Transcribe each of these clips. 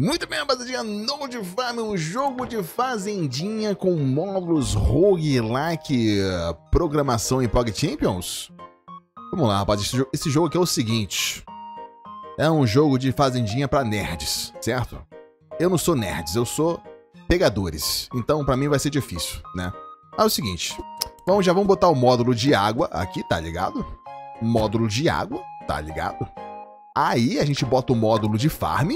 Muito bem, rapaziada, Node Farm, um jogo de fazendinha com módulos roguelike, programação em Pog Champions? Vamos lá, rapaziada, esse jogo, aqui é o seguinte, é um jogo de fazendinha pra nerds, certo? Eu não sou nerds, eu sou pegadores, então pra mim vai ser difícil, né? É o seguinte, vamos, já vamos botar o módulo de água aqui, tá ligado? Módulo de água, tá ligado? Aí a gente bota o módulo de farm,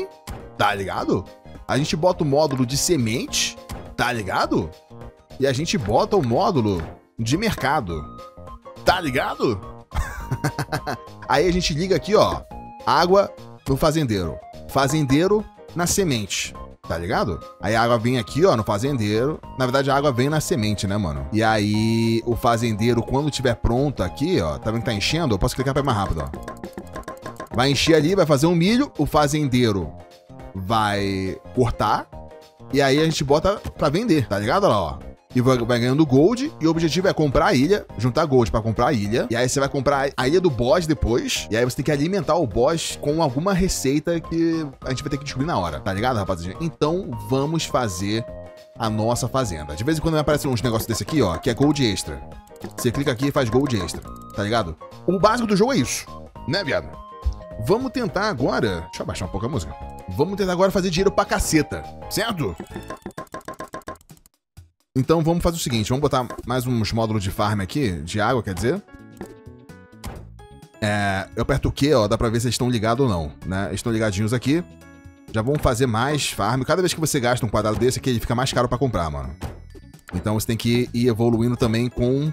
tá ligado? A gente bota o módulo de semente, tá ligado? E a gente bota o módulo de mercado, tá ligado? Aí a gente liga aqui, ó, água no fazendeiro, fazendeiro na semente, tá ligado? Aí a água vem aqui, ó, no fazendeiro. Na verdade, a água vem na semente, né, mano? E aí o fazendeiro, quando tiver pronto aqui, ó, tá vendo que tá enchendo? Eu posso clicar pra ir mais rápido, ó. Vai encher ali, vai fazer um milho, o fazendeiro vai cortar, e aí a gente bota pra vender, tá ligado? Olha lá, ó. E vai, vai ganhando gold, e o objetivo é comprar a ilha, juntar gold pra comprar a ilha, e aí você vai comprar a ilha do boss depois, e aí você tem que alimentar o boss com alguma receita que a gente vai ter que descobrir na hora, tá ligado, rapaziada? Então vamos fazer a nossa fazenda. De vez em quando aparecem uns negócios desse aqui, ó, que é gold extra. Você clica aqui e faz gold extra, tá ligado? O básico do jogo é isso, né, viado? Vamos tentar agora. Deixa eu abaixar um pouco a música. Vamos tentar agora fazer dinheiro pra caceta, certo? Então vamos fazer o seguinte: vamos botar mais uns módulos de farm aqui, de água, quer dizer. É, eu aperto o Q, ó, dá pra ver se eles estão ligados ou não, né? Eles estão ligadinhos aqui. Já vamos fazer mais farm. Cada vez que você gasta um quadrado desse aqui, ele fica mais caro pra comprar, mano. Então você tem que ir evoluindo também com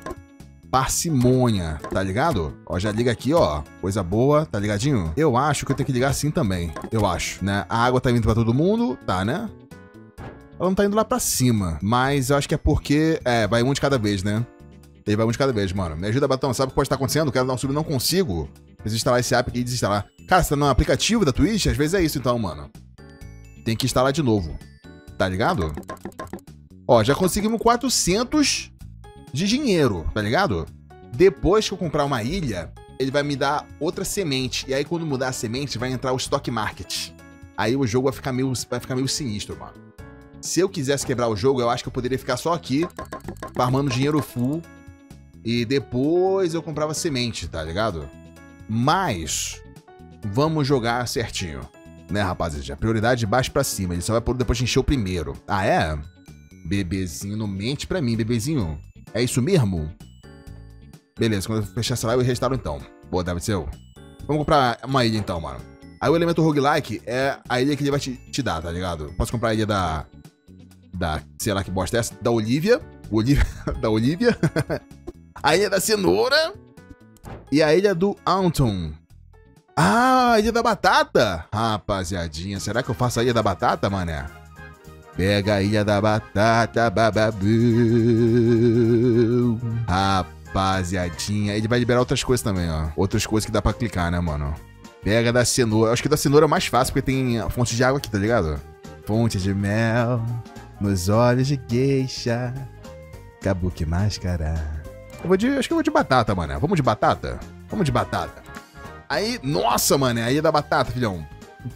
parcimônia, tá ligado? Ó, já liga aqui, ó. Coisa boa, tá ligadinho? Eu acho que eu tenho que ligar assim também. Eu acho, né? A água tá vindo pra todo mundo, tá, né? Ela não tá indo lá pra cima, mas eu acho que é porque... É, vai um de cada vez, né? Ele vai um de cada vez, mano. Me ajuda, Batão. Sabe o que pode estar acontecendo? Quero dar um sub não consigo. Preciso instalar esse app aqui e desinstalar. Cara, você tá no aplicativo da Twitch? Às vezes é isso, então, mano. Tem que instalar de novo. Tá ligado? Ó, já conseguimos 400 de dinheiro, tá ligado? Depois que eu comprar uma ilha, ele vai me dar outra semente. E aí, quando mudar a semente, vai entrar o stock market. Aí o jogo vai ficar meio, vai ficar meio sinistro, mano. Se eu quisesse quebrar o jogo, eu acho que eu poderia ficar só aqui, farmando dinheiro full. E depois eu comprava semente, tá ligado? Mas, vamos jogar certinho. Né, rapaziada? Prioridade de baixo pra cima. Ele só vai por depois de encher o primeiro. Ah, é? Bebezinho, não mente pra mim, bebezinho. É isso mesmo? Beleza, quando eu fechar essa live eu restauro então. Boa, deve ser eu. Vamos comprar uma ilha então, mano. Aí o elemento roguelike é a ilha que ele vai te, te dar, tá ligado? Posso comprar a ilha da. Da. Sei lá que bosta é essa? Da Olivia. Olivia da Olivia. a ilha da cenoura. E a ilha do Anton. Ah, a ilha da batata! Rapaziadinha, será que eu faço a ilha da batata, mané? Pega a ilha da batata, bababu. Rapaziadinha. Ele vai liberar outras coisas também, ó. Outras coisas que dá pra clicar, né, mano? Pega da cenoura. Acho que da cenoura é mais fácil, porque tem fonte de água aqui, tá ligado? Fonte de mel nos olhos de geisha. Kabuki máscara. Eu vou de. Acho que eu vou de batata, mano. Vamos de batata? Vamos de batata. Aí, nossa, mano, aí é da batata, filhão.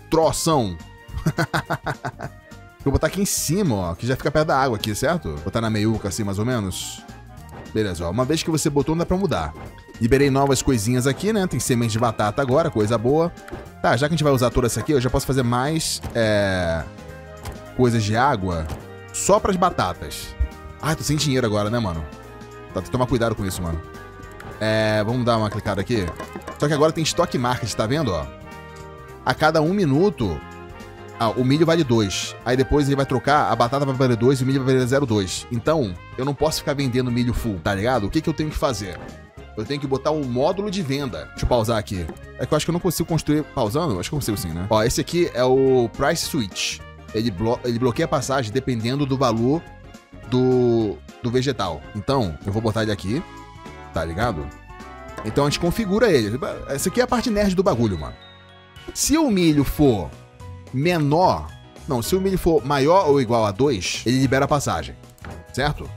Troção. Vou botar aqui em cima, ó, que já fica perto da água aqui, certo? Botar na meiuca assim, mais ou menos. Beleza, ó. Uma vez que você botou, não dá pra mudar. Liberei novas coisinhas aqui, né? Tem semente de batata agora, coisa boa. Tá, já que a gente vai usar toda essa aqui, eu já posso fazer mais, é... Coisas de água só pras batatas. Ai, tô sem dinheiro agora, né, mano? Tá, tem que tomar cuidado com isso, mano. É... Vamos dar uma clicada aqui. Só que agora tem estoque market, tá vendo, ó? A cada um minuto, ah, o milho vale 2. Aí depois ele vai trocar, a batata vai valer 2 e o milho vai valer 0,2. Então, eu não posso ficar vendendo milho full, tá ligado? O que, que eu tenho que fazer? Eu tenho que botar um módulo de venda. Deixa eu pausar aqui. É que eu acho que eu não consigo construir pausando. Acho que eu consigo sim, né? Ó, esse aqui é o Price Switch. Ele, blo ele bloqueia a passagem dependendo do valor do, do vegetal. Então, eu vou botar ele aqui. Tá ligado? Então a gente configura ele. Essa aqui é a parte nerd do bagulho, mano. Se o milho for menor. Não, se o milho for maior ou igual a 2, ele libera a passagem. Certo?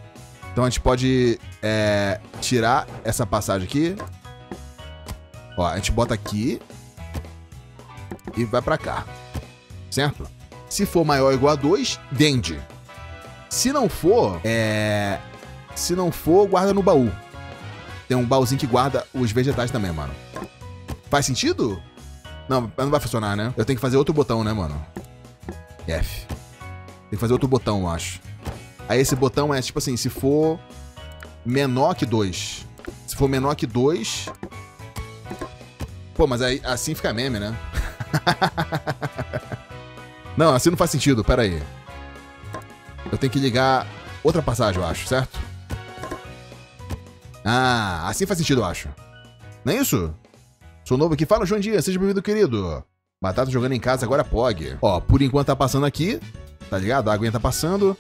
Então a gente pode é, tirar essa passagem aqui. Ó, a gente bota aqui. E vai pra cá. Certo? Se for maior ou igual a 2, vende. Se não for, é. Se não for, guarda no baú. Tem um baúzinho que guarda os vegetais também, mano. Faz sentido? Não, não vai funcionar, né? Eu tenho que fazer outro botão, né, mano? F. Tem que fazer outro botão, eu acho. Aí esse botão é tipo assim, se for menor que 2. Se for menor que 2. Pô, mas aí assim fica meme, né? não, assim não faz sentido, pera aí. Eu tenho que ligar outra passagem, eu acho, certo? Ah, assim faz sentido, eu acho. Não é isso? Sou novo aqui. Fala, João Dias. Seja bem-vindo, querido. Batata jogando em casa, agora POG. Ó, por enquanto tá passando aqui. Tá ligado? A aguinha tá passando.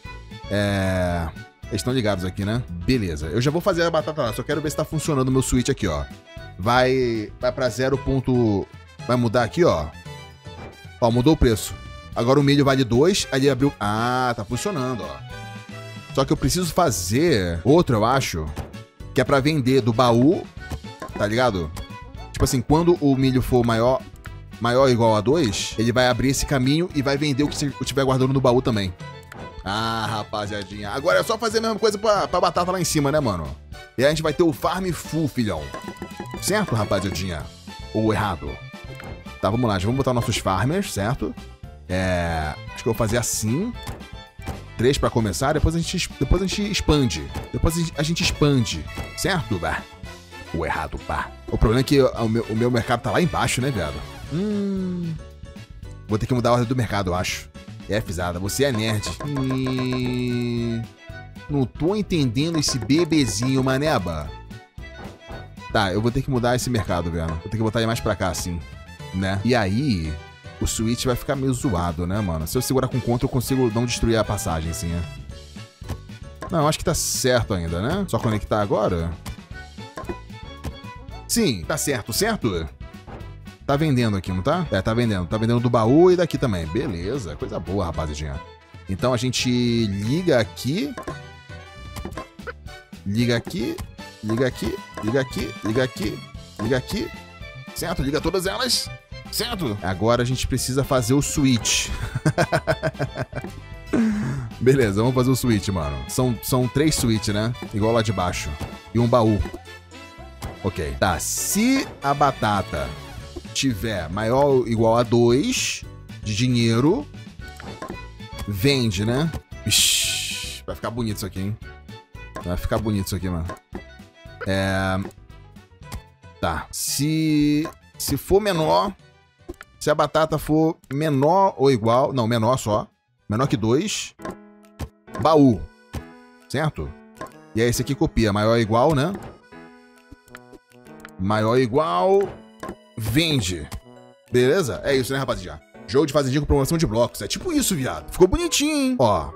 É... Eles estão ligados aqui, né? Beleza. Eu já vou fazer a batata lá. Só quero ver se tá funcionando o meu switch aqui, ó. Vai, vai pra 0. Ponto... Vai mudar aqui, ó. Ó, mudou o preço. Agora o milho vale 2. Aí ele abriu... Ah, tá funcionando, ó. Só que eu preciso fazer outro, eu acho. Que é pra vender do baú. Tá ligado? Tipo assim, quando o milho for maior, maior ou igual a 2, ele vai abrir esse caminho e vai vender o que você estiver guardando no baú também. Ah, rapaziadinha. Agora é só fazer a mesma coisa pra, pra batata lá em cima, né, mano? E aí a gente vai ter o farm full, filhão. Certo, rapaziadinha? Ou errado? Tá, vamos lá. Já vamos botar nossos farmers, certo? É... Acho que eu vou fazer assim. Três pra começar, depois a gente, depois a gente expande. Depois a gente expande, certo? Bah. O errado, pá. O problema é que o meu, o meu mercado tá lá embaixo, né, viado? Hum... Vou ter que mudar a ordem do mercado, eu acho. É, Fizada, você é nerd. E... Não tô entendendo esse bebezinho, maneba. Tá, eu vou ter que mudar esse mercado, velho. Vou ter que botar ele mais pra cá, assim. Né? E aí, o Switch vai ficar meio zoado, né, mano? Se eu segurar com Ctrl, eu consigo não destruir a passagem, assim, né? Não, acho que tá certo ainda, né? Só conectar agora? Sim, tá certo, certo? Tá vendendo aqui, não tá? É, tá vendendo. Tá vendendo do baú e daqui também. Beleza, coisa boa, rapaziadinha. Então a gente liga aqui. Liga aqui. Liga aqui. Liga aqui. Liga aqui. Liga aqui. Certo? Liga todas elas. Certo? Agora a gente precisa fazer o switch. Beleza, vamos fazer o switch, mano. São, são três switch, né? Igual lá de baixo. E um baú. Ok. Tá, se a batata tiver maior ou igual a 2 de dinheiro, vende, né? Ixi, vai ficar bonito isso aqui, hein? Vai ficar bonito isso aqui, mano. É... Tá. Se... Se for menor... Se a batata for menor ou igual... Não, menor só. Menor que 2. Baú. Certo? E aí esse aqui copia. Maior ou igual, né? Maior ou igual vende. Beleza? É isso, né, rapaziada? Jogo de fazendinha com promoção de blocos. É tipo isso, viado. Ficou bonitinho, hein? Ó,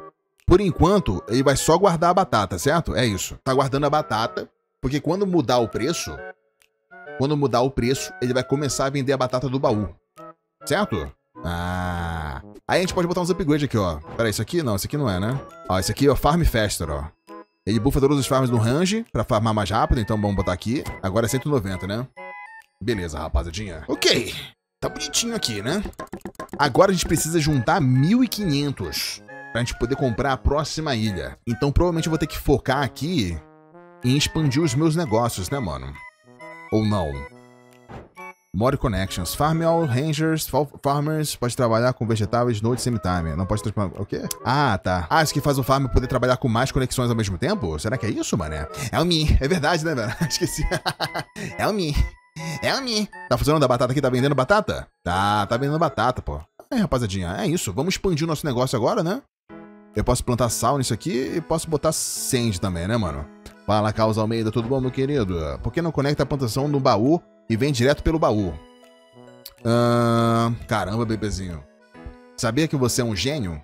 por enquanto, ele vai só guardar a batata, certo? É isso. Tá guardando a batata, porque quando mudar o preço, quando mudar o preço, ele vai começar a vender a batata do baú. Certo? Ah. Aí a gente pode botar uns upgrades aqui, ó. Pera aí, isso aqui não, isso aqui não é, né? Ó, esse aqui é o Farm Faster, ó. Ele buffa todos os farms no range pra farmar mais rápido, então vamos botar aqui. Agora é 190, né? Beleza, rapaziadinha. Ok. Tá bonitinho aqui, né? Agora a gente precisa juntar 1.500 pra gente poder comprar a próxima ilha. Então provavelmente eu vou ter que focar aqui em expandir os meus negócios, né, mano? Ou não? More Connections. Farm All Rangers, Farmers, pode trabalhar com vegetáveis no semi-time. Não pode transformar... O quê? Ah, tá. Ah, isso que faz o farm poder trabalhar com mais conexões ao mesmo tempo? Será que é isso, mané? É o Mi. É verdade, né, velho? Esqueci. é o Mi. É a mim. Tá funcionando a batata aqui? Tá vendendo batata? Tá, tá vendendo batata, pô. É, rapaziadinha, é isso. Vamos expandir o nosso negócio agora, né? Eu posso plantar sal nisso aqui e posso botar sand também, né, mano? Fala, Causa Almeida, tudo bom, meu querido? Por que não conecta a plantação no baú e vem direto pelo baú? caramba, bebezinho. Sabia que você é um gênio?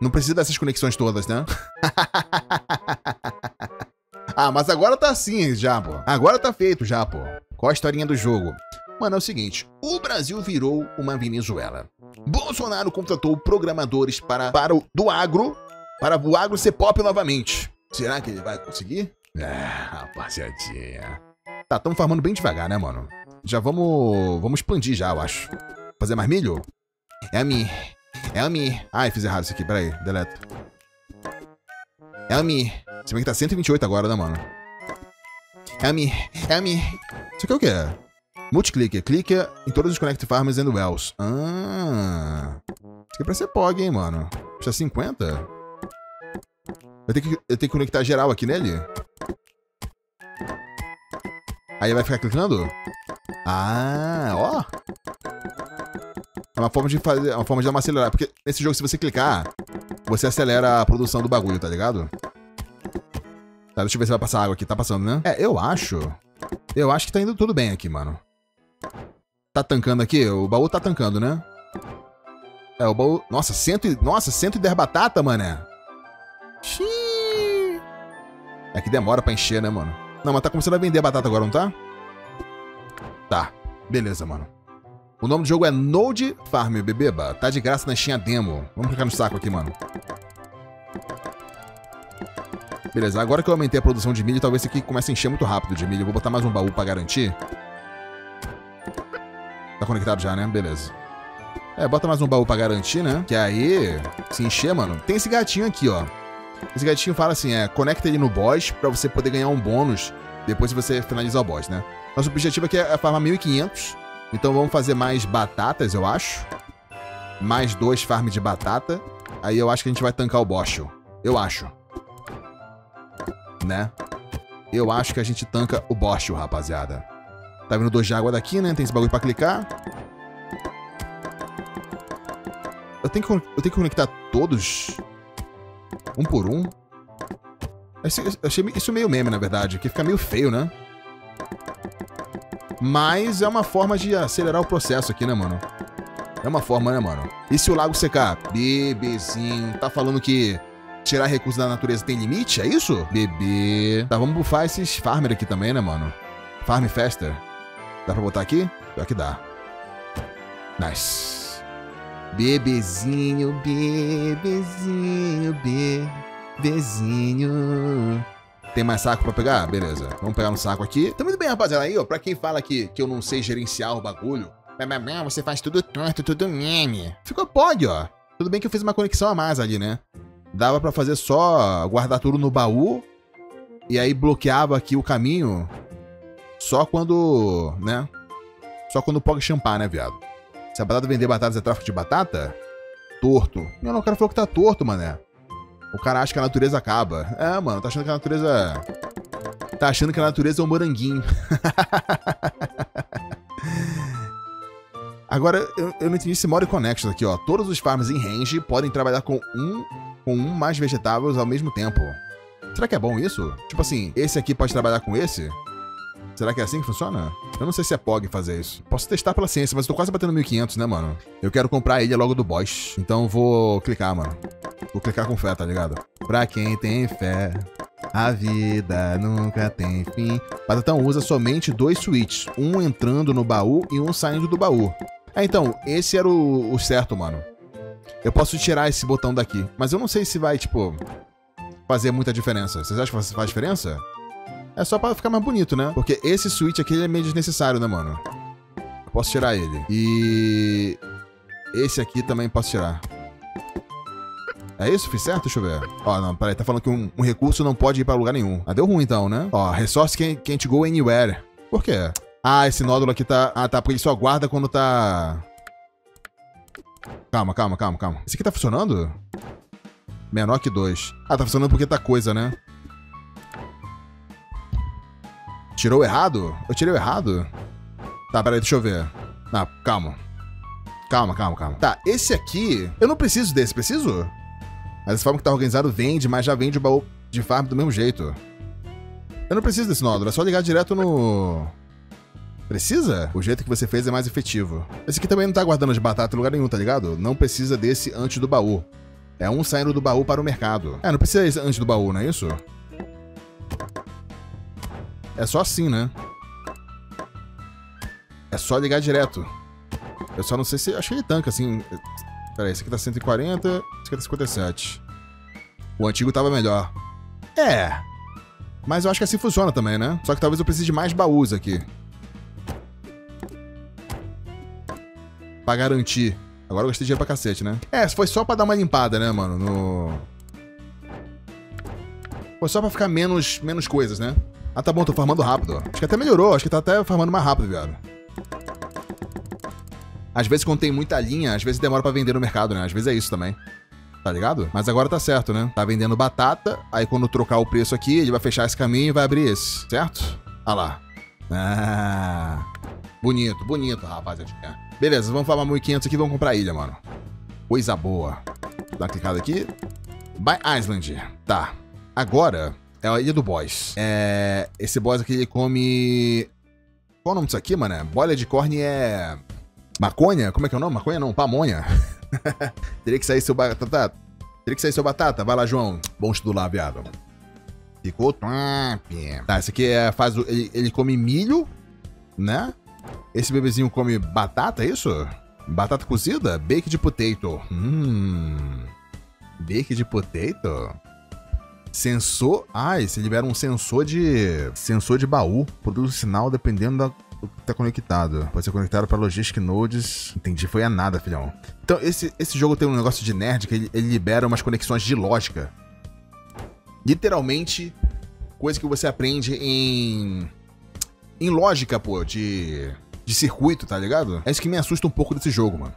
Não precisa dessas conexões todas, né? ah, mas agora tá assim já, pô. Agora tá feito já, pô. Qual a historinha do jogo? Mano, é o seguinte: o Brasil virou uma Venezuela. Bolsonaro contratou programadores para, para o, do agro, para o agro ser pop novamente. Será que ele vai conseguir? Ah, rapaziadinha. Tá, estamos farmando bem devagar, né, mano? Já vamos. Vamos expandir já, eu acho. Fazer mais milho? É a mim. Elmi. Ai, fiz errado isso aqui. Pera aí. Deleta. Elmi. Se bem que tá 128 agora, né, mano? Elmi. Elmi. Isso aqui é o quê? Multiclicker. Clica em todos os Connect Farmers and Wells. Ah. Isso aqui é pra ser POG, hein, mano. Precisa 50? Eu tenho, que, eu tenho que conectar geral aqui nele? Aí vai ficar clicando? Ah, ó. É uma forma de fazer. É uma forma de dar uma acelerada. Porque nesse jogo, se você clicar, você acelera a produção do bagulho, tá ligado? Tá, deixa eu ver se vai passar água aqui. Tá passando, né? É, eu acho. Eu acho que tá indo tudo bem aqui, mano. Tá tancando aqui? O baú tá tancando, né? É, o baú... Nossa, cento e... Nossa, 110 batata, mané. Xiii. É que demora pra encher, né, mano? Não, mas tá começando a vender batata agora, não tá? Tá. Beleza, mano. O nome do jogo é Node Farm, bebeba. Tá de graça na Steam Demo. Vamos clicar no saco aqui, mano. Beleza, agora que eu aumentei a produção de milho, talvez esse aqui comece a encher muito rápido de milho. Vou botar mais um baú pra garantir. Tá conectado já, né? Beleza. É, bota mais um baú pra garantir, né? Que aí, se encher, mano. Tem esse gatinho aqui, ó. Esse gatinho fala assim, é, conecta ele no boss pra você poder ganhar um bônus depois que você finalizar o boss, né? Nosso objetivo aqui é farmar 1500. Então vamos fazer mais batatas, eu acho. Mais dois farms de batata. Aí eu acho que a gente vai tancar o boss. Eu acho. Né? Eu acho que a gente tanca o boss, rapaziada. Tá vindo dois de água daqui, né? Tem esse bagulho pra clicar. Eu tenho que, eu tenho que conectar todos um por um. Achei isso meio meme, na verdade, que fica meio feio, né? Mas é uma forma de acelerar o processo aqui, né, mano? É uma forma, né, mano? E se o lago secar? Bebezinho, tá falando que tirar recursos da natureza tem limite? É isso? Bebê. Tá, vamos bufar esses farmer aqui também, né, mano? Farm Faster. Dá pra botar aqui? Pior que dá. Nice. Bebezinho, bebezinho, bebezinho. Tem mais saco pra pegar? Beleza. Vamos pegar um saco aqui. Tá muito bem, rapaziada. Aí, ó, pra quem fala que, que eu não sei gerenciar o bagulho, você faz tudo torto, tudo meme. Ficou pode, ó. Tudo bem que eu fiz uma conexão a mais ali, né? Dava pra fazer só guardar tudo no baú e aí bloqueava aqui o caminho só quando, né? Só quando o Pog champar, né, viado? Se a batata vender batatas é tráfico de batata? Torto. Não, não, o cara falou que tá torto, mané. O cara acha que a natureza acaba. É, mano, tá achando que a natureza. Tá achando que a natureza é um moranguinho. Agora, eu, eu não entendi esse Mori Connection aqui, ó. Todos os farms em range podem trabalhar com um, com um mais vegetáveis ao mesmo tempo. Será que é bom isso? Tipo assim, esse aqui pode trabalhar com esse? Será que é assim que funciona? Eu não sei se é POG fazer isso. Posso testar pela ciência, mas eu tô quase batendo 1500, né, mano? Eu quero comprar ilha logo do boss. Então vou clicar, mano. Vou clicar com fé, tá ligado? Pra quem tem fé, a vida nunca tem fim. Batatão usa somente dois switches. Um entrando no baú e um saindo do baú. É, então, esse era o, o certo, mano. Eu posso tirar esse botão daqui. Mas eu não sei se vai, tipo, fazer muita diferença. Vocês acham que faz diferença? É só pra ficar mais bonito, né? Porque esse switch aqui é meio desnecessário, né, mano? Eu posso tirar ele. E... Esse aqui também posso tirar. É isso? Fiz certo? Deixa eu ver. Ó, não, peraí. Tá falando que um, um recurso não pode ir pra lugar nenhum. Ah, deu ruim então, né? Ó, resource can't, can't go anywhere. Por quê? Ah, esse nódulo aqui tá... Ah, tá. Porque ele só guarda quando tá... Calma, calma, calma, calma. Esse aqui tá funcionando? Menor que dois. Ah, tá funcionando porque tá coisa, né? Tirou errado? Eu tirei errado? Tá, peraí, deixa eu ver. Ah, calma. Calma, calma, calma. Tá, esse aqui... Eu não preciso desse, preciso? Mas a forma que tá organizado vende, mas já vende o baú de farm do mesmo jeito. Eu não preciso desse nódulo, é só ligar direto no... Precisa? O jeito que você fez é mais efetivo. Esse aqui também não tá guardando de batata em lugar nenhum, tá ligado? Não precisa desse antes do baú. É um saindo do baú para o mercado. É, não precisa antes do baú, não é isso? É só assim, né? É só ligar direto. Eu só não sei se... Acho que ele tanca, assim... Pera aí, esse aqui tá 140, esse aqui tá 57. O antigo tava melhor. É. Mas eu acho que assim funciona também, né? Só que talvez eu precise de mais baús aqui. Pra garantir Agora eu gastei dinheiro pra cacete, né? É, foi só pra dar uma limpada, né, mano? No... Foi só pra ficar menos, menos coisas, né? Ah, tá bom, tô farmando rápido. Acho que até melhorou, acho que tá até farmando mais rápido, viado. Às vezes quando tem muita linha, às vezes demora pra vender no mercado, né? Às vezes é isso também. Tá ligado? Mas agora tá certo, né? Tá vendendo batata, aí quando trocar o preço aqui, ele vai fechar esse caminho e vai abrir esse, certo? Ah lá. Ah. Bonito, bonito, rapaziada. Beleza, vamos farmar 1.500 aqui vamos comprar a ilha, mano. Coisa boa. Dá uma clicada aqui. By Island. Tá. Agora é a ilha do boss. É... Esse boss aqui, ele come... Qual o nome disso aqui, mano? Bolha de corne é... Maconha? Como é que é o nome? Maconha não, pamonha. Teria que sair seu batata. Teria que sair seu batata. Vai lá, João. Bom estudo viado. Ficou top. Tá, esse aqui é, ele, ele come milho, né? Esse bebezinho come batata, é isso? Batata cozida? Baked potato. Hum. Baked potato? Sensor. Ah, você libera um sensor de. Sensor de baú. Produz sinal dependendo da, tá conectado. Pode ser conectado para Logistic Nodes. Entendi, foi a nada, filhão. Então, esse, esse jogo tem um negócio de nerd que ele, ele libera umas conexões de lógica. Literalmente, coisa que você aprende em. Em lógica, pô, de. De circuito, tá ligado? É isso que me assusta um pouco desse jogo, mano.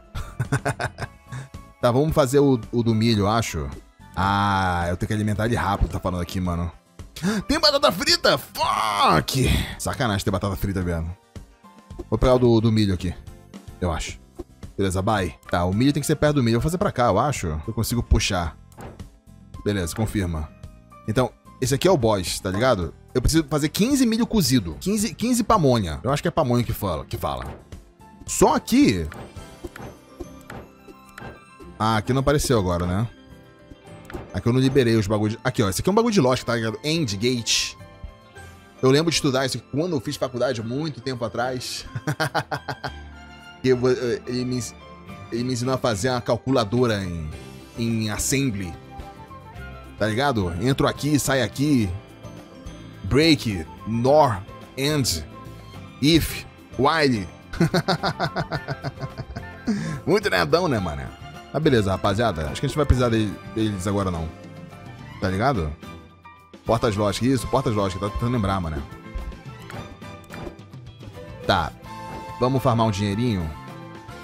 tá, vamos fazer o, o do milho, acho. Ah, eu tenho que alimentar ele rápido, tá falando aqui, mano. Tem batata frita? Fuck! Sacanagem ter batata frita, velho. Vou pegar o do, do milho aqui. Eu acho. Beleza, bye. Tá, o milho tem que ser perto do milho. Eu vou fazer pra cá, eu acho. Eu consigo puxar. Beleza, confirma. Então, esse aqui é o boss, tá ligado? Eu preciso fazer 15 milho cozido. 15, 15 pamonha. Eu acho que é pamonha que fala. Que fala. Só aqui... Ah, aqui não apareceu agora, né? Aqui eu não liberei os bagulhos. Aqui, ó. Esse aqui é um bagulho de lógica, tá ligado? End Gate. Eu lembro de estudar isso quando eu fiz faculdade, muito tempo atrás. eu, ele, me, ele me ensinou a fazer uma calculadora em, em assembly. Tá ligado? Entro aqui, sai aqui. Break, nor, end, if, while. muito nerdão, né, mano? Mas beleza, rapaziada. Acho que a gente vai precisar deles agora não. Tá ligado? Portas lógicas. Isso, portas lógicas. Tá tentando lembrar, mano. Tá. Vamos farmar um dinheirinho.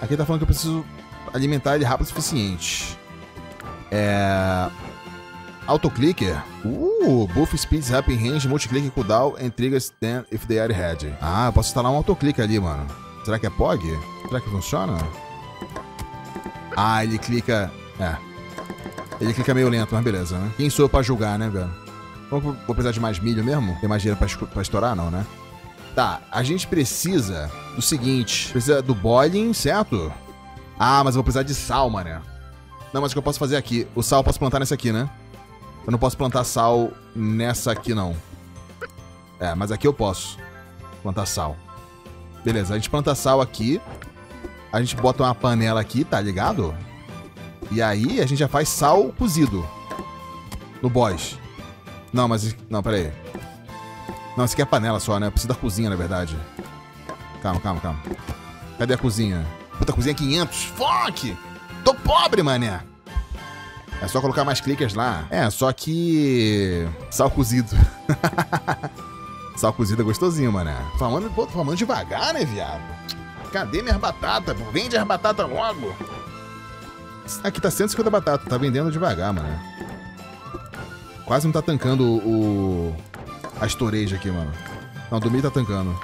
Aqui tá falando que eu preciso alimentar ele rápido o suficiente. É... Autoclicker. Uh, buff speeds, happy range, multiclick, cooldown and triggers then if they are ready. Ah, eu posso instalar um autoclicker ali, mano. Será que é POG? Será que funciona? Ah, ele clica. É. Ele clica meio lento, mas beleza, né? Quem sou eu pra julgar, né, velho? Vou, precisar de mais milho mesmo? Tem mais dinheiro pra, pra estourar, não, né? Tá, a gente precisa do seguinte: precisa do boiling, certo? Ah, mas eu vou precisar de sal, mané. Não, mas o que eu posso fazer aqui? O sal eu posso plantar nessa aqui, né? Eu não posso plantar sal nessa aqui, não. É, mas aqui eu posso plantar sal. Beleza, a gente planta sal aqui. A gente bota uma panela aqui, tá ligado? E aí a gente já faz sal cozido. No boss. Não, mas... Não, pera aí. Não, esse aqui é panela só, né? Eu preciso da cozinha, na verdade. Calma, calma, calma. Cadê a cozinha? Puta, cozinha 500. Fuck! Tô pobre, mané. É só colocar mais clickers lá. É, só que... Sal cozido. Sal cozido é gostosinho, mané. Falando, pô, falando devagar, né, viado? Cadê minhas batatas? Vende as batatas logo. Aqui tá 150 batatas, tá vendendo devagar, mano. Quase não tá tancando o. a storage aqui, mano. Não, do tá tancando.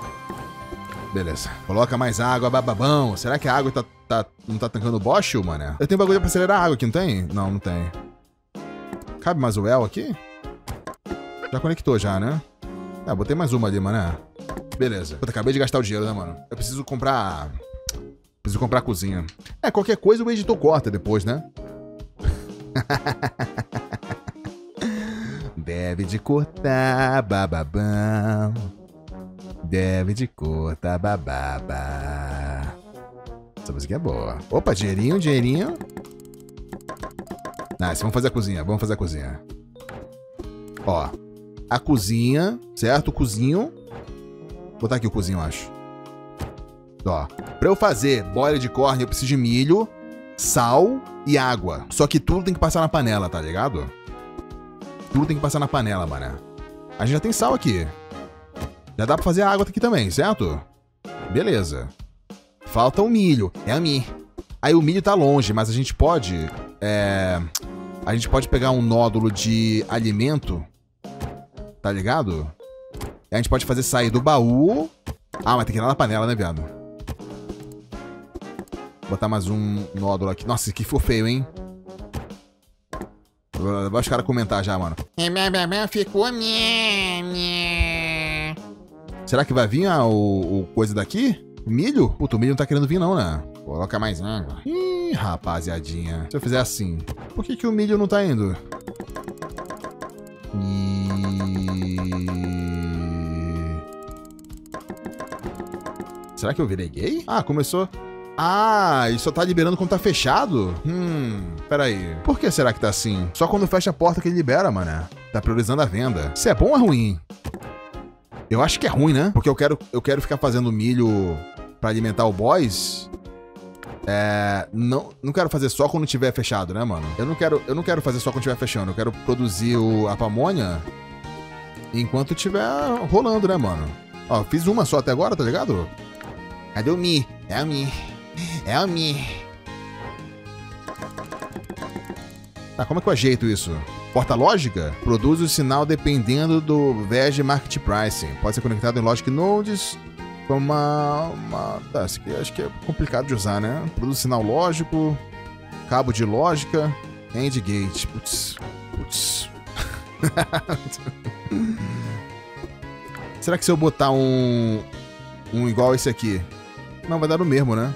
Beleza. Coloca mais água, bababão. Será que a água tá, tá, não tá tancando o Bosch, mano? Eu tenho bagulho pra acelerar a água aqui, não tem? Não, não tem. Cabe mais o El aqui? Já conectou já, né? Ah, botei mais uma ali, mano. Beleza. Puta, acabei de gastar o dinheiro, né, mano? Eu preciso comprar... Preciso comprar cozinha. É, qualquer coisa o editor corta depois, né? Deve de cortar, bababão. Deve de cortar, bababa. Essa música é boa. Opa, dinheirinho, dinheirinho. Nice, vamos fazer a cozinha, vamos fazer a cozinha. Ó, a cozinha, certo? O cozinho botar aqui o cozinho, eu acho. Ó. Pra eu fazer boia de corne, eu preciso de milho. sal e água. Só que tudo tem que passar na panela, tá ligado? Tudo tem que passar na panela, mané. A gente já tem sal aqui. Já dá pra fazer a água aqui também, certo? Beleza. Falta o milho. É a mim. Aí o milho tá longe, mas a gente pode... É... A gente pode pegar um nódulo de alimento. Tá ligado? A gente pode fazer sair do baú. Ah, mas tem que ir lá na panela, né, viado? Botar mais um nódulo aqui. Nossa, que ficou feio, hein? Vai os caras comentar já, mano. Ficou. Será que vai vir ah, o, o coisa daqui? Milho? Puta, o milho não tá querendo vir, não, né? Coloca mais água. Ih, rapaziadinha. Se eu fizer assim, por que, que o milho não tá indo? Será que eu virei gay? Ah, começou. Ah, e só tá liberando quando tá fechado? Hum, peraí. Por que será que tá assim? Só quando fecha a porta que ele libera, mané. Tá priorizando a venda. Se é bom ou é ruim? Eu acho que é ruim, né? Porque eu quero, eu quero ficar fazendo milho para alimentar o boys. É, não, não quero fazer só quando tiver fechado, né, mano? Eu não quero, eu não quero fazer só quando tiver fechando. Eu quero produzir o, a pamonha enquanto tiver rolando, né, mano? Ó, fiz uma só até agora, tá ligado? Cadê o Mi? É o Mi. É o Mi. Tá, como é que eu ajeito isso? Porta lógica? Produz o sinal dependendo do VEG Market Pricing. Pode ser conectado em Logic Nodes com uma... uma tá, isso aqui acho que é complicado de usar, né? Produz sinal lógico, cabo de lógica, end gate. Putz, putz. Será que se eu botar um... um igual esse aqui... Não, vai dar o mesmo, né?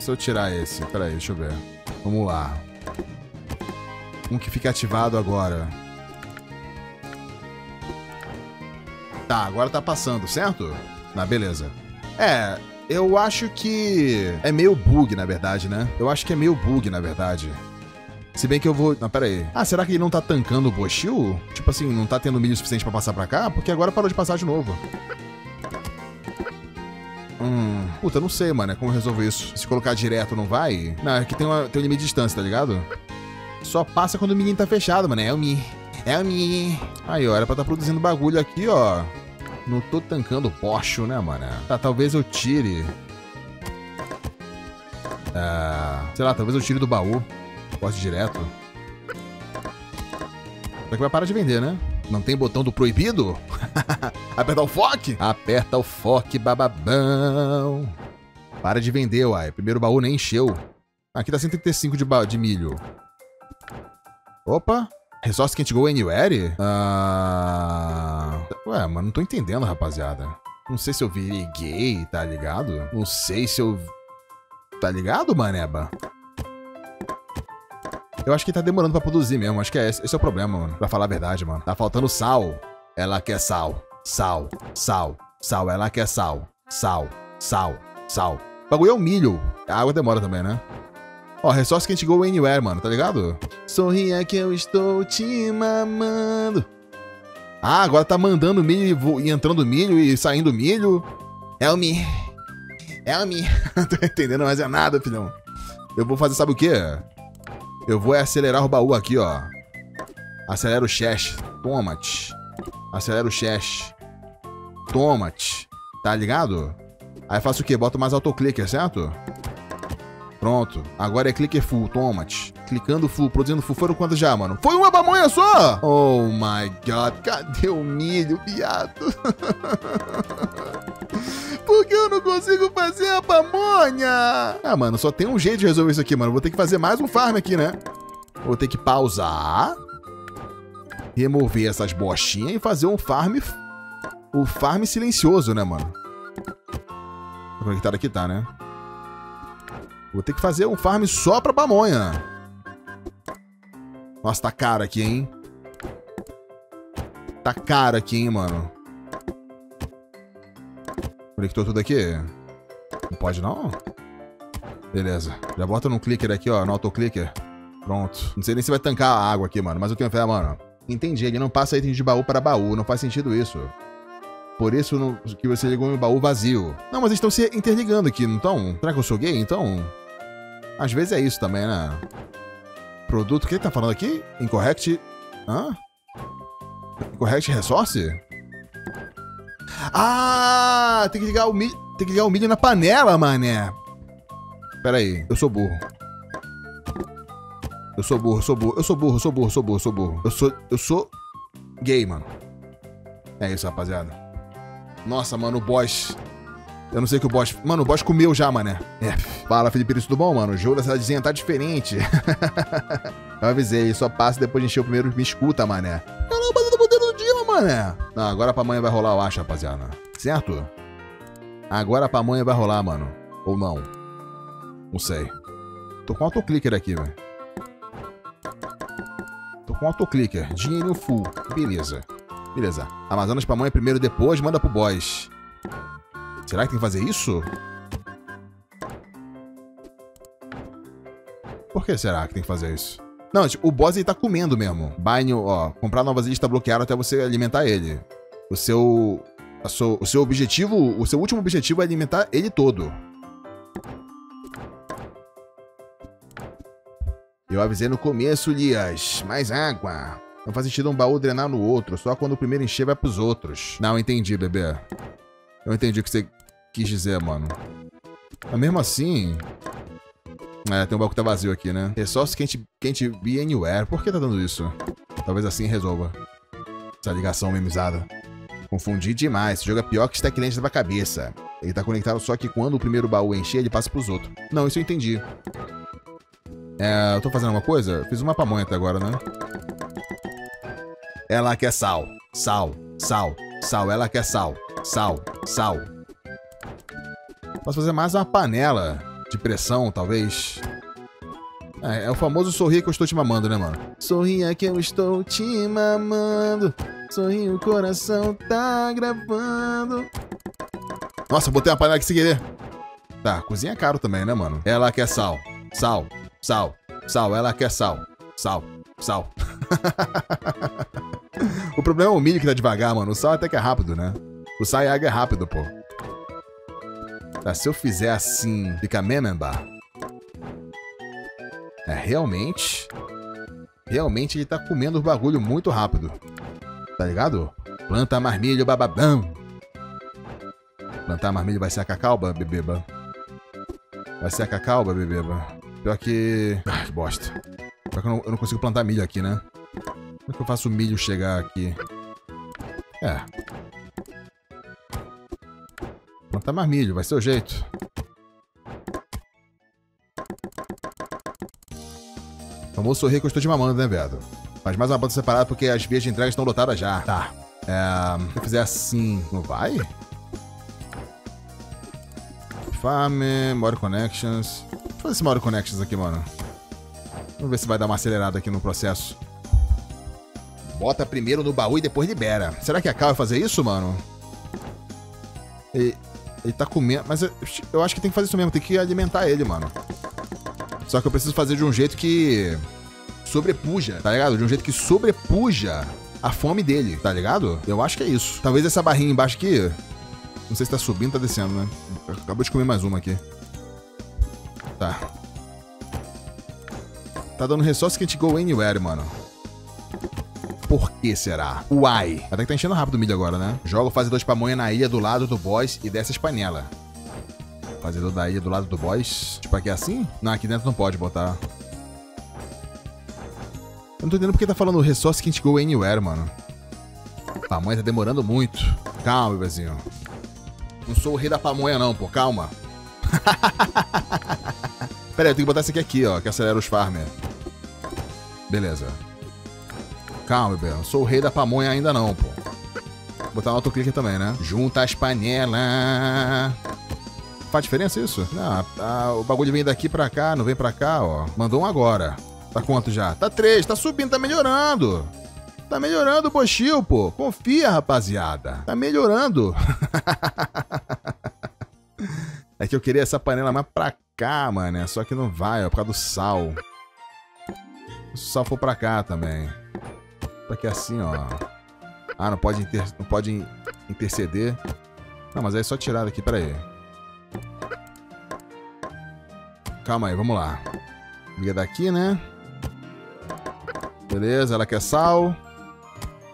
Se eu tirar esse, peraí, deixa eu ver. Vamos lá. Um que fica ativado agora. Tá, agora tá passando, certo? Na beleza. É, eu acho que é meio bug, na verdade, né? Eu acho que é meio bug, na verdade. Se bem que eu vou... Não, pera aí. Ah, será que ele não tá tancando o Boshil? Tipo assim, não tá tendo milho suficiente pra passar pra cá? Porque agora parou de passar de novo. Hum... Puta, não sei, mano. Como resolver isso? Se colocar direto não vai? Não, é que tem, uma, tem um limite de distância, tá ligado? Só passa quando o menino tá fechado, mano. É o Mi. É o Mi. Aí, ó. Era pra tá produzindo bagulho aqui, ó. Não tô tancando pocho, né, mano? Tá, talvez eu tire... É... Sei lá, talvez eu tire do baú. Poste direto. Só que vai parar de vender, né? Não tem botão do proibido? Apertar o foque? Aperta o foque, bababão. Para de vender, uai. Primeiro baú nem encheu. Aqui tá 135 de, de milho. Opa. Resource can't go anywhere? Ah... Ué, mas não tô entendendo, rapaziada. Não sei se eu virei gay, tá ligado? Não sei se eu... Tá ligado, maneba? Eu acho que tá demorando pra produzir mesmo. Acho que é esse, esse é o problema, mano. Pra falar a verdade, mano. Tá faltando sal. Ela quer sal. Sal. Sal. Sal. Ela quer sal. Sal. Sal. Sal. O bagulho é o milho. A água demora também, né? Ó, resource can't go anywhere, mano. Tá ligado? Sorria que eu estou te mamando. Ah, agora tá mandando milho e entrando milho e saindo milho. É o mi. É o mi. Não tô entendendo mais é nada, filhão. Eu vou fazer, sabe o quê? Eu vou acelerar o baú aqui, ó. Acelera o chest. Tomate. Acelera o chest. Tomate. Tá ligado? Aí faço o quê? Boto mais autoclicker, certo? Pronto. Agora é clicker full, tomate. Clicando full, produzindo full. Foram quantas já, mano? Foi uma pamonha só! Oh my god. Cadê o milho, viado? Por que eu não consigo fazer a pamonha? Ah, mano, só tem um jeito de resolver isso aqui, mano. Vou ter que fazer mais um farm aqui, né? Vou ter que pausar. Remover essas bochinhas e fazer um farm... O farm silencioso, né, mano? Tá conectado aqui, tá, né? Vou ter que fazer um farm só pra pamonha. Nossa, tá caro aqui, hein? Tá caro aqui, hein, mano? Conectou tudo aqui? Não pode, não? Beleza. Já bota no clicker aqui, ó, no autoclicker. Pronto. Não sei nem se vai tancar a água aqui, mano, mas eu tenho fé, mano. Entendi, ele não passa item de baú para baú, não faz sentido isso. Por isso que você ligou em um baú vazio. Não, mas estão se interligando aqui, não estão? Será que eu sou gay, então? Às vezes é isso também, né? Produto, o que ele tá falando aqui? Incorrect... Hã? Incorrect resource? Ah, tem que ligar o milho, tem que ligar o milho na panela, mané. Pera aí, eu sou burro. Eu sou burro, sou burro, eu sou burro, sou burro, sou burro, sou burro. Eu sou, eu sou gay, mano. É isso, rapaziada. Nossa, mano, o boss. Eu não sei o que o boss. Mano, o boss comeu já, mané. É. Fala, Felipe, tudo bom, mano? O jogo dessa desenha tá diferente. eu avisei, só passa depois de encher o primeiro me escuta, mané. Caramba, tá botando no dia, mané. Não, agora pra amanhã vai rolar, eu acho, rapaziada. Certo? Agora pra amanhã vai rolar, mano. Ou não. Não sei. Tô com autoclicker aqui, velho. Tô com autoclicker. Dinheiro full. Beleza. Beleza. Amazonas mãe primeiro, depois manda pro boys. Será que tem que fazer isso? Por que será que tem que fazer isso? Não, tipo, o boss ele tá comendo mesmo. Banho, ó, comprar novas ilhas tá bloqueado até você alimentar ele. O seu, o seu objetivo, o seu último objetivo é alimentar ele todo. Eu avisei no começo, Lias. Mais água. Não faz sentido um baú drenar no outro, só quando o primeiro encher vai pros outros. Não, entendi, bebê. Eu entendi o que você quis dizer, mano. Mas mesmo assim. É, tem um baú que tá vazio aqui, né? Resource can't, can't be anywhere. Por que tá dando isso? Talvez assim resolva. Essa ligação memizada. Confundi demais. Esse jogo é pior que Stack Lens pra cabeça. Ele tá conectado só que quando o primeiro baú encher, ele passa pros outros. Não, isso eu entendi. É, eu tô fazendo alguma coisa? Fiz uma pamonha até agora, né? Ela quer sal. Sal. Sal. Sal. Ela quer sal. Sal. Sal. Posso fazer mais uma panela de pressão, talvez. É, é o famoso sorrir que eu estou te mamando, né, mano? Sorria que eu estou te mamando. Sorri, o coração tá gravando. Nossa, botei uma panela aqui sem querer. Tá, cozinha é caro também, né, mano? Ela quer sal. Sal. Sal. Sal. Ela quer sal. Sal. Sal. o problema é o milho que tá devagar, mano. O sal até que é rápido, né? O sal e a água é rápido, pô. Tá, se eu fizer assim, fica mememba. É, realmente... Realmente ele tá comendo o bagulho muito rápido. Tá ligado? Planta marmilho, bababão. Plantar marmilho vai ser a cacauba, bebeba. Vai ser a cacauba, bebeba. Pior que... Que bosta. Pior que eu não, eu não consigo plantar milho aqui, né? Como é que eu faço o milho chegar aqui? É. Plantar mais milho, vai ser o jeito. Famoso sorrir que eu estou te mamando, né, viado? Faz mais uma banda separada porque as vias de entrega estão lotadas já. Tá. É, se eu fizer assim, não vai? Farm, More Connections. Deixa eu fazer esse More Connections aqui, mano. Vamos ver se vai dar uma acelerada aqui no processo. Bota primeiro no baú e depois libera. Será que a Cal vai fazer isso, mano? Ele, ele tá comendo. Mas eu, acho que tem que fazer isso mesmo. Tem que alimentar ele, mano. Só que eu preciso fazer de um jeito que. Sobrepuja, tá ligado? De um jeito que sobrepuja a fome dele, tá ligado? Eu acho que é isso. Talvez essa barrinha embaixo aqui. Não sei se tá subindo ou tá descendo, né? Acabou de comer mais uma aqui. Tá. Tá dando resource can't go anywhere, mano. Por que será? Uai. Até que tá enchendo rápido o milho agora, né? Joga o fazedor de pamonha na ilha do lado do boss e desce as panelas. Fazedor da ilha do lado do boss. Tipo, aqui é assim? Não, aqui dentro não pode botar. Eu não tô entendendo porque tá falando resource can't go anywhere, mano. Pamonha tá demorando muito. Calma, bebezinho. Não sou o rei da pamonha, não, pô. Calma. Pera aí, eu tenho que botar esse aqui aqui, ó, que acelera os farmers. Beleza. Calma, bebê. Não sou o rei da pamonha ainda não, pô. Vou botar no autoclicker também, né? Junta as panelas. Faz diferença isso? Não, a- o bagulho vem daqui pra cá, não vem pra cá, ó. Mandou um agora. Tá quanto já? Tá três, tá subindo, tá melhorando. Tá melhorando o Bochil, pô. Confia, rapaziada. Tá melhorando. é que eu queria essa panela mais pra cá, mano. Só que não vai, ó, por causa do sal. Se o sal for pra cá também. Pra que assim, ó. Ah, não pode, inter... não pode interceder. Não, mas aí é só tirar daqui, pera aí. Calma aí, vamos lá. Liga daqui, né? Beleza, ela quer sal.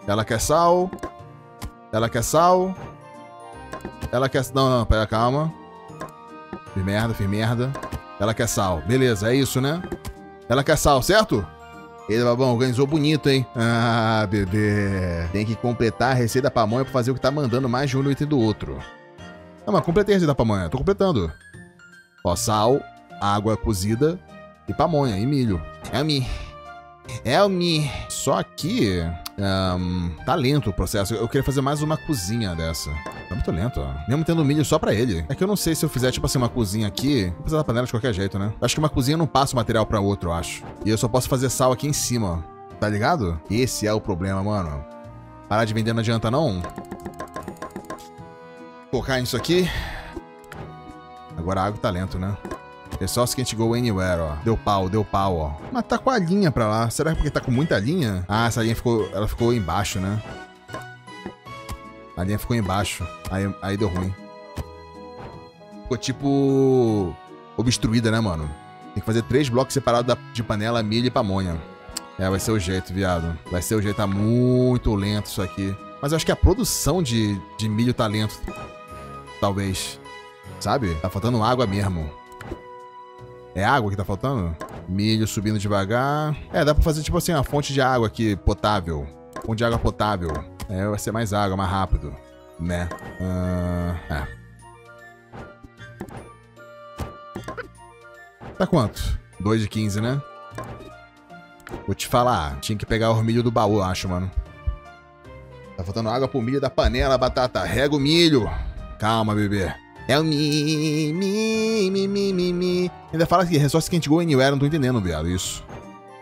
Ela quer sal. Ela quer sal. Ela quer... Não, não, pera, calma. Fiz merda, fiz merda. Ela quer sal. Beleza, é isso, né? Ela quer sal, certo? Ele, babão, organizou bonito, hein? Ah, bebê. Tem que completar a receita da pamonha pra fazer o que tá mandando mais de um item do outro. Não, mas completei a receita da pamonha. Tô completando. Ó, sal, água cozida e pamonha e milho. É a mim. É o Mi. Só que. Um, tá lento o processo. Eu queria fazer mais uma cozinha dessa. Tá muito lento, ó. Mesmo tendo milho só pra ele. É que eu não sei se eu fizer, tipo assim, uma cozinha aqui. Vou precisar da panela de qualquer jeito, né? Acho que uma cozinha não passa o material pra outro, eu acho. E eu só posso fazer sal aqui em cima, ó. Tá ligado? Esse é o problema, mano. Parar de vender não adianta, não. Focar nisso aqui. Agora a água tá lento, né? Resource can't go anywhere, ó. Deu pau, deu pau, ó. Mas tá com a linha pra lá. Será que porque tá com muita linha? Ah, essa linha ficou... Ela ficou embaixo, né? A linha ficou embaixo. Aí, aí deu ruim. Ficou tipo... Obstruída, né, mano? Tem que fazer três blocos separados de panela, milho e pamonha. É, vai ser o jeito, viado. Vai ser o jeito. Tá muito lento isso aqui. Mas eu acho que a produção de, de milho tá lento. Talvez. Sabe? Tá faltando água mesmo. É água que tá faltando? Milho subindo devagar. É, dá pra fazer tipo assim, uma fonte de água aqui potável. Fonte de água potável. É, vai ser mais água, mais rápido. Né? Uh, é. Tá quanto? 2 de 15, né? Vou te falar, tinha que pegar o milho do baú, acho, mano. Tá faltando água pro milho da panela, batata. Rega o milho. Calma, bebê. É o mi, mi, mi, mi, mi, mi. Ainda fala que resource can't go anywhere, não tô entendendo, viado, isso.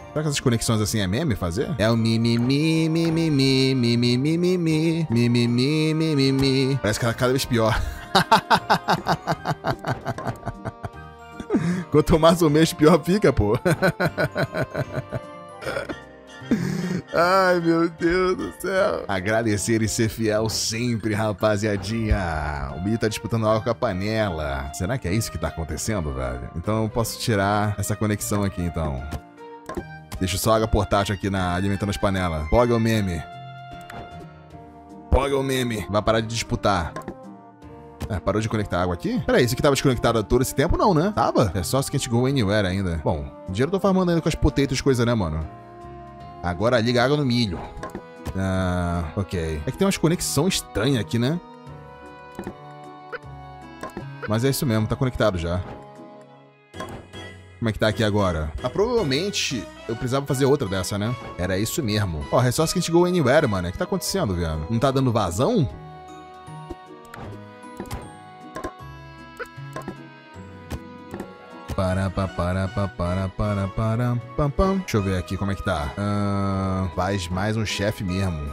Será que essas conexões assim é meme fazer? É o mimimi, mimimi, mimimi, mimimi, mimimi, mimimi. Parece que ela é cada vez pior. Quanto mais ou menos pior fica, pô. Ai, meu Deus do céu. Agradecer e ser fiel sempre, rapaziadinha. O Billy tá disputando algo com a panela. Será que é isso que tá acontecendo, velho? Então eu posso tirar essa conexão aqui, então. Deixa só a água portátil aqui na alimentando as panelas. Poga o meme. Poga o meme. Vai parar de disputar. É, parou de conectar água aqui? Peraí, isso aqui tava desconectado todo esse tempo? Não, né? Tava? É só se a gente go anywhere ainda. Bom, dinheiro eu tô farmando ainda com as potatoes coisa, né, mano? Agora liga água no milho. Ah, ok. É que tem umas conexão estranha aqui, né? Mas é isso mesmo, tá conectado já. Como é que tá aqui agora? Ah, provavelmente eu precisava fazer outra dessa, né? Era isso mesmo. Ó, é só que a gente go anywhere, mano. O que tá acontecendo, viado? Não tá dando vazão? Para, para, para, para, para, pam, pam. Deixa eu ver aqui como é que tá. Uh, faz mais um chefe mesmo.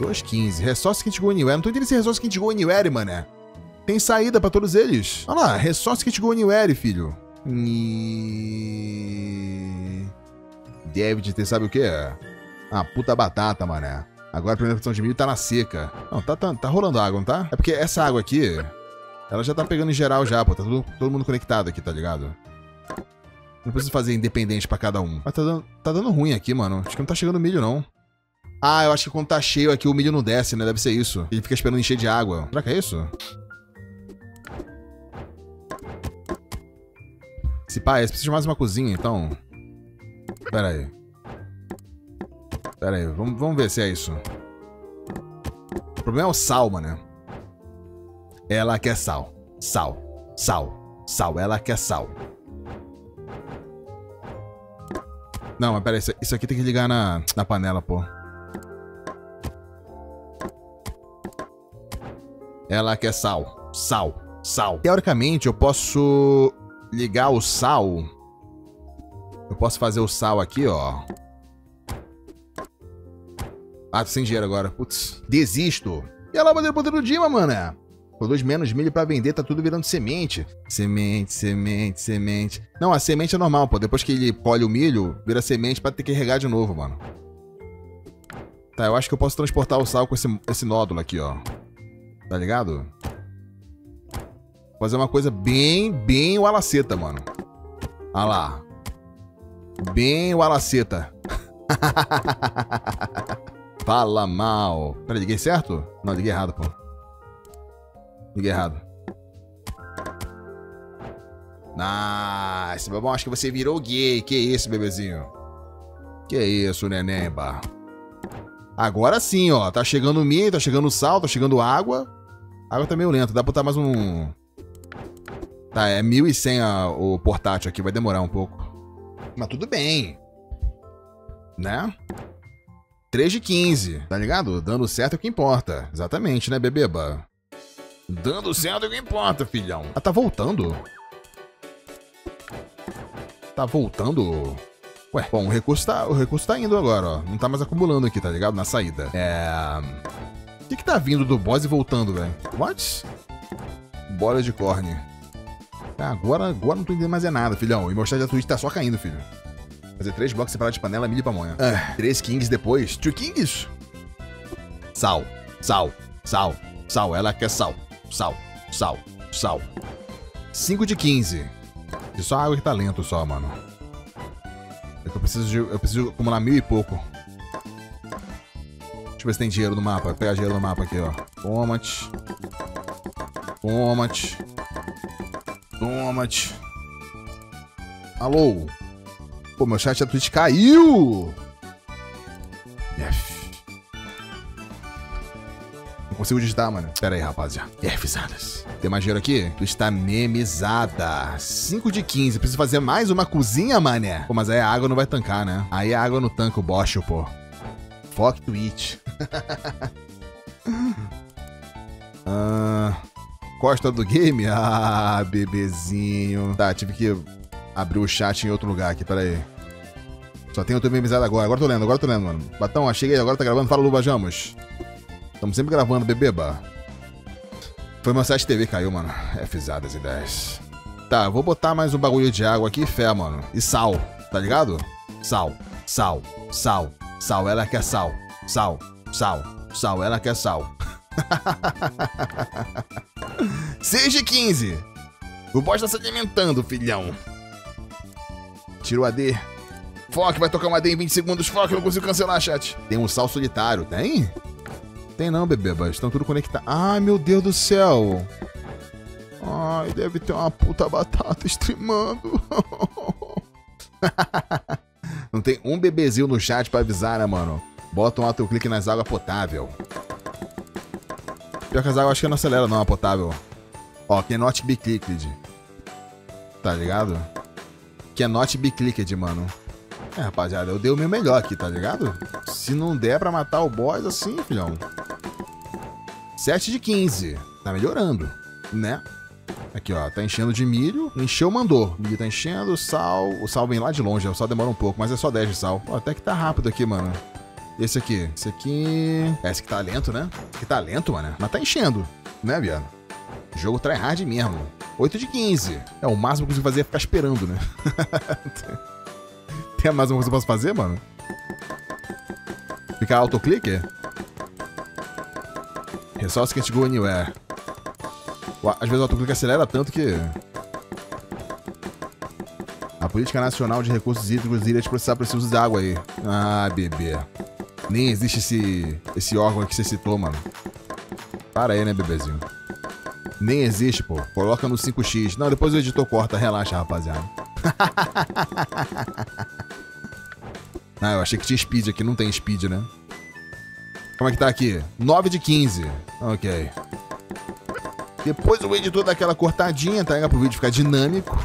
2,15. Resource Kit Go Anywhere. Não tô entendendo esse Resource Kit Go Anywhere, mané. Tem saída pra todos eles. Olha lá, Resource Kit Go Anywhere, filho. E... Deve de ter, sabe o que? Ah, puta batata, mané. Agora a primeira opção de milho tá na seca. Não, tá, tá, tá rolando água, não tá? É porque essa água aqui, ela já tá pegando em geral já, pô. Tá todo, todo mundo conectado aqui, tá ligado? Não preciso fazer independente pra cada um. Mas tá dando, tá dando ruim aqui, mano. Acho que não tá chegando milho, não. Ah, eu acho que quando tá cheio aqui o milho não desce, né? Deve ser isso. Ele fica esperando encher de água. Será que é isso? Se pá, eles precisam de mais uma cozinha, então. Pera aí. Pera aí, vamos, vamos ver se é isso. O problema é o sal, mano. Ela quer sal. Sal. Sal. Sal. Ela quer sal. Não, mas pera aí. Isso aqui tem que ligar na, na panela, pô. Ela quer sal. Sal. Sal. Teoricamente, eu posso ligar o sal. Eu posso fazer o sal aqui, ó. Ah, tô sem dinheiro agora. Putz. Desisto. E ela vai poder do Dima, mano. Produz menos milho para vender, tá tudo virando semente. Semente, semente, semente. Não, a semente é normal, pô. Depois que ele polhe o milho, vira semente para ter que regar de novo, mano. Tá, eu acho que eu posso transportar o sal com esse, esse nódulo aqui, ó. Tá ligado? Fazer uma coisa bem, bem o alaceta, mano. Olha lá. Bem o alaceta. Fala mal. Peraí, liguei certo? Não, liguei errado, pô. Liguei errado. Nice, bom, acho que você virou gay. Que isso, bebezinho? Que isso, neném, bah. Agora sim, ó. Tá chegando milho, tá chegando o sal, tá chegando água. A água tá meio lenta. Dá pra botar mais um... Tá, é 1.100 a, o portátil aqui. Vai demorar um pouco. Mas tudo bem. Né? 3 de 15, tá ligado? Dando certo é o que importa. Exatamente, né, bebeba? Dando certo é o que importa, filhão. Ah, tá voltando? Tá voltando? Ué, bom, o recurso tá, o recurso tá indo agora, ó. Não tá mais acumulando aqui, tá ligado? Na saída. É... O que que tá vindo do boss e voltando, velho? What? Bola de corne. Ah, agora, agora não tô entendendo mais é nada, filhão. E meu chat da Twitch tá só caindo, filho. Fazer três blocos separados de panela, milho e pamonha. Ah, três kings depois. Two kings? Sal, sal, sal, sal. Ela quer sal, sal, sal, sal. 5 de 15. E só água que tá lento só, mano. É eu preciso de, eu preciso acumular mil e pouco. Deixa eu ver se tem dinheiro no mapa. Vou pegar dinheiro no mapa aqui, ó. Tomate. Tomate. Tomate. Alô? Pô, meu chat da Twitch caiu! F. Não consigo digitar, mano. Pera aí, rapaziada. F, Tem mais dinheiro aqui? Twitch tá memizada. 5 de 15. Preciso fazer mais uma cozinha, mané. Pô, mas aí a água não vai tancar, né? Aí a água no tanque, o bocho, pô. Fuck Twitch. ah, Costa do game? Ah, bebezinho. Tá, tive que abrir o chat em outro lugar aqui, peraí. Só tem outro memizado agora. Agora tô lendo, agora tô lendo, mano. Batão, cheguei, agora tá gravando. Fala, Luba Jamos. Tamo sempre gravando, bebeba. Foi meu site TV, caiu, mano. É fisadas ideias. Tá, vou botar mais um bagulho de água aqui e fé, mano. E sal, tá ligado? Sal, sal, sal, sal. Ela quer sal, sal, sal, sal. Ela quer sal. 6 de 15. O boss tá se alimentando, filhão. Tira o AD. Foque, vai tocar uma AD em 20 segundos. Foque, não consigo cancelar, chat. Tem um sal solitário, tem? Tem não, bebê, estão tudo conectados. Ai, meu Deus do céu. Ai, deve ter uma puta batata streamando. não tem um bebezinho no chat pra avisar, né, mano? Bota um autoclique nas águas potável. Pior que as águas acho que não acelera não, a potável. Ó, cannot be clicked. Tá ligado? Cannot be clicked, mano. É, rapaziada, eu dei o meu melhor aqui, tá ligado? Se não der pra matar o boss assim, filhão. 7 de 15. Tá melhorando, né? Aqui, ó, tá enchendo de milho. Encheu, mandou. O milho tá enchendo, sal. O sal vem lá de longe, o sal demora um pouco, mas é só 10 de sal. Até que tá rápido aqui, mano. Esse aqui. Esse aqui. É, esse que tá lento, né? Esse aqui tá lento, mano. Mas tá enchendo, né, viado? Jogo tryhard mesmo. 8 de 15. É, o máximo que eu consigo fazer é ficar esperando, né? Tem a máxima coisa que eu posso fazer, mano? Ficar autoclicker? Resource can't go anywhere. Às vezes o autoclick acelera tanto que... A Política Nacional de Recursos Hídricos iria processar por esse uso de água aí. Ah, bebê. Nem existe esse, esse órgão que você citou, mano. Para aí, né, bebezinho? Nem existe, pô. Coloca no 5x. Não, depois o editor corta. Relaxa, rapaziada. ah, eu achei que tinha speed aqui. Não tem speed, né? Como é que tá aqui? 9 de 15. Ok. Depois o editor dá aquela cortadinha, tá? Para o vídeo ficar dinâmico.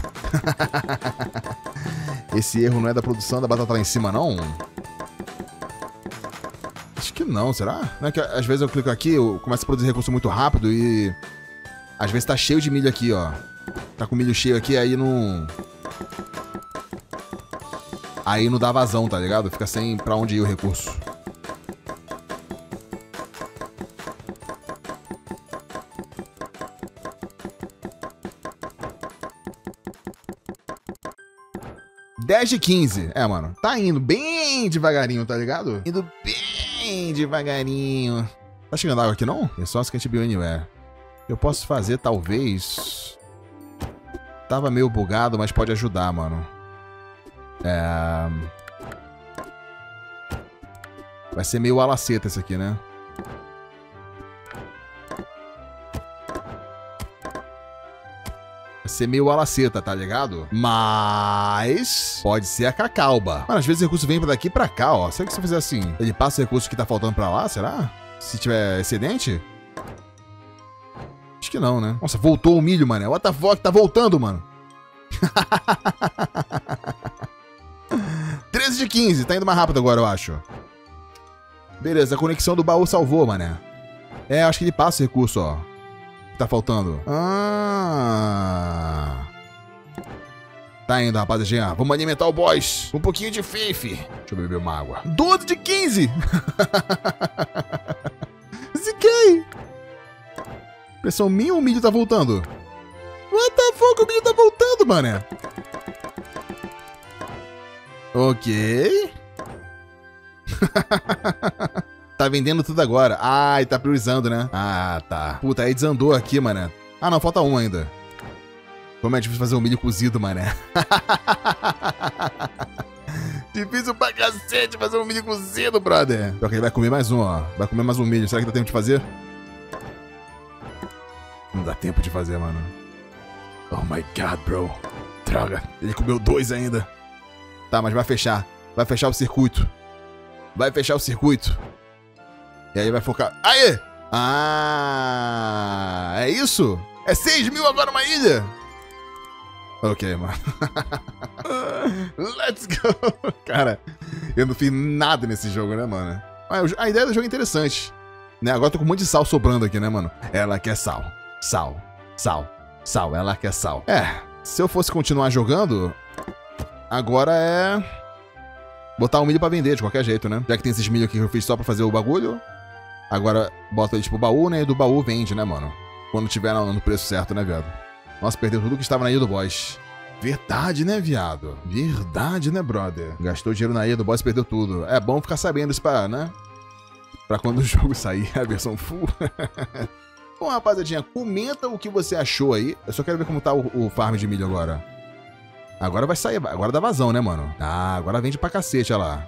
Esse erro não é da produção da batata lá em cima, não? Acho que não, será? Não é que às vezes eu clico aqui, eu começo a produzir recurso muito rápido e às vezes tá cheio de milho aqui, ó. Tá com milho cheio aqui, aí não... Aí não dá vazão, tá ligado? Fica sem pra onde ir o recurso. Dez de 15. É, mano. Tá indo bem devagarinho, tá ligado? Indo bem devagarinho. Tá chegando água aqui, não? É só que a gente anywhere. Eu posso fazer, talvez... Tava meio bugado, mas pode ajudar, mano. É... Vai ser meio alaceta esse aqui, né? Ser meio alaceta, tá ligado? Mas... Pode ser a cacauba. Mano, às vezes o recurso vem pra daqui pra cá, ó. Será que se eu fizer assim, ele passa o recurso que tá faltando pra lá, será? Se tiver excedente? Acho que não, né? Nossa, voltou o milho, mano. What the fuck? Tá voltando, mano. 13 de 15. Tá indo mais rápido agora, eu acho. Beleza, a conexão do baú salvou, mané. É, acho que ele passa o recurso, ó. Tá faltando. Ah. Tá indo, rapaziada. Vamos alimentar o boss. Um pouquinho de faith. Deixa eu beber uma água. 12 de 15. Ziquei. Pressão minha ou o milho tá voltando? What the fuck? O milho tá voltando, mané. Ok. tá vendendo tudo agora. Ai, tá priorizando, né? Ah, tá. Puta, aí desandou aqui, mané. Ah, não, falta um ainda. Como é difícil fazer um milho cozido, mané. difícil pra cacete fazer um milho cozido, brother. Pior que ele vai comer mais um, ó. Vai comer mais um milho. Será que dá tempo de fazer? Não dá tempo de fazer, mano. Oh my god, bro. Droga. Ele comeu dois ainda. Tá, mas vai fechar. Vai fechar o circuito. Vai fechar o circuito. E aí vai focar. Aê! Ah! É isso? É 6 mil agora uma ilha? Ok, mano. Let's go! Cara, eu não fiz nada nesse jogo, né, mano? A ideia do jogo é interessante. Né? Agora tô com um monte de sal sobrando aqui, né, mano? Ela quer sal. Sal. Sal. Sal. Ela quer sal. É, se eu fosse continuar jogando, agora é botar o milho pra vender de qualquer jeito, né? Já que tem esses milho aqui que eu fiz só pra fazer o bagulho, agora bota eles pro baú, né? E do baú vende, né, mano? Quando tiver no, no preço certo, né, viado? Nossa, perdeu tudo que estava na ilha do boss. Verdade, né, viado? Verdade, né, brother? Gastou dinheiro na ilha do boss e perdeu tudo. É bom ficar sabendo isso pra, né? Pra quando o jogo sair, a versão full. bom, rapaziadinha, comenta o que você achou aí. Eu só quero ver como tá o, o farm de milho agora. Agora vai sair, agora dá vazão, né, mano? Ah, agora vende pra cacete, olha lá.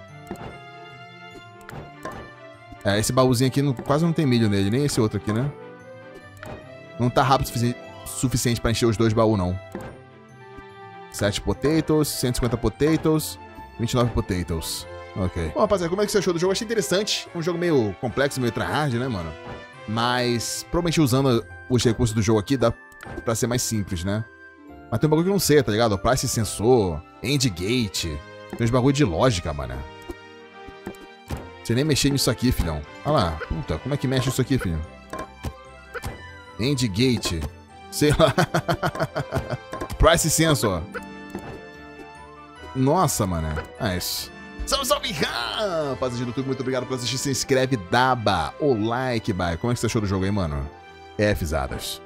É, esse baúzinho aqui não, quase não tem milho nele, nem esse outro aqui, né? Não tá rápido sufici suficiente pra encher os dois baús, não. 7 potatoes, 150 potatoes, 29 potatoes. Ok. Bom, rapaziada, como é que você achou do jogo? achei interessante. Um jogo meio complexo, meio tryhard, né, mano? Mas, provavelmente usando os recursos do jogo aqui, dá pra ser mais simples, né? Mas tem um bagulho que eu não sei, tá ligado? Price sensor, end gate. Tem uns bagulho de lógica, mano. Você nem mexer nisso aqui, filhão. Olha lá. Puta, como é que mexe isso aqui, filho? End gate. Sei lá. Price sensor. Nossa, mano. É isso. Salve, salve, rapaziada do YouTube. Muito obrigado por assistir. Se inscreve, daba o like, bye. Como é que você achou do jogo aí, mano? É, fizadas.